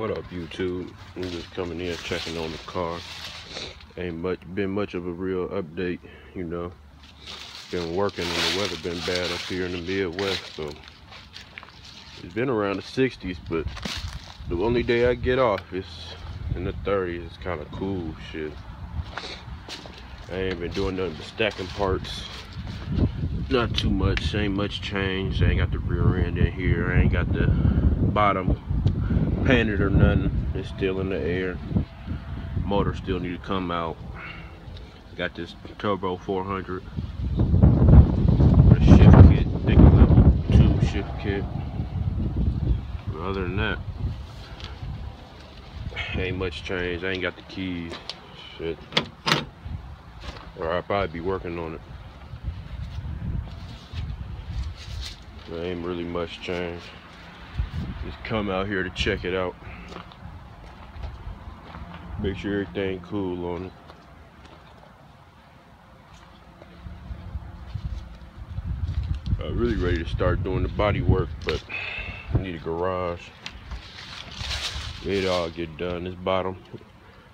What up, YouTube? I'm just coming in checking on the car. Ain't much been much of a real update, you know. Been working and the weather been bad up here in the Midwest, so it's been around the 60s, but the only day I get off is in the 30s. It's kind of cool shit. I ain't been doing nothing but stacking parts. Not too much, ain't much change. I ain't got the rear end in here. I ain't got the bottom painted or nothing. It's still in the air. Motor still need to come out. Got this turbo 400. A shift kit, thick level two shift kit. But other than that, ain't much change. I ain't got the keys. Shit. Or I'll probably be working on it. There ain't really much change. Just come out here to check it out. Make sure everything cool on it. I'm really ready to start doing the body work, but I need a garage. It all get done. This bottom,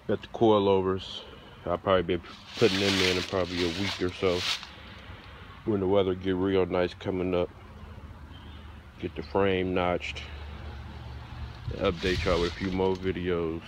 got the coilovers. I'll probably be putting them in in probably a week or so. When the weather get real nice coming up. Get the frame notched. Update y'all with a few more videos.